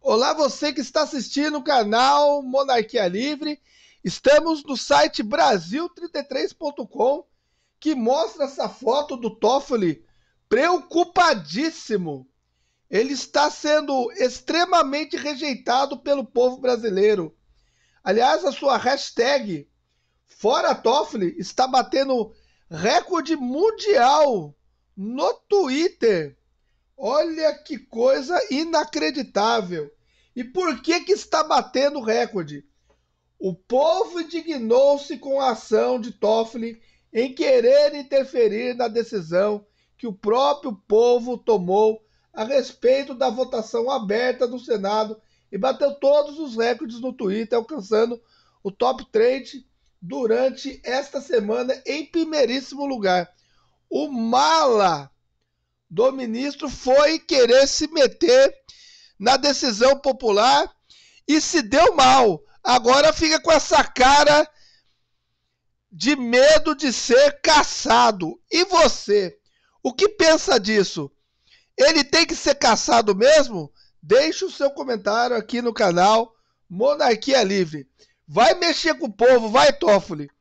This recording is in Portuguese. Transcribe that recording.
Olá, você que está assistindo o canal Monarquia Livre. Estamos no site Brasil33.com que mostra essa foto do Toffoli preocupadíssimo. Ele está sendo extremamente rejeitado pelo povo brasileiro. Aliás, a sua hashtag Fora Toffoli está batendo recorde mundial no Twitter. Olha que coisa inacreditável. E por que que está batendo recorde? O povo indignou-se com a ação de Toffoli em querer interferir na decisão que o próprio povo tomou a respeito da votação aberta no Senado e bateu todos os recordes no Twitter, alcançando o top trend durante esta semana em primeiríssimo lugar. O mala do ministro foi querer se meter na decisão popular e se deu mal. Agora fica com essa cara de medo de ser caçado. E você? O que pensa disso? Ele tem que ser caçado mesmo? Deixe o seu comentário aqui no canal Monarquia Livre. Vai mexer com o povo, vai, Toffoli.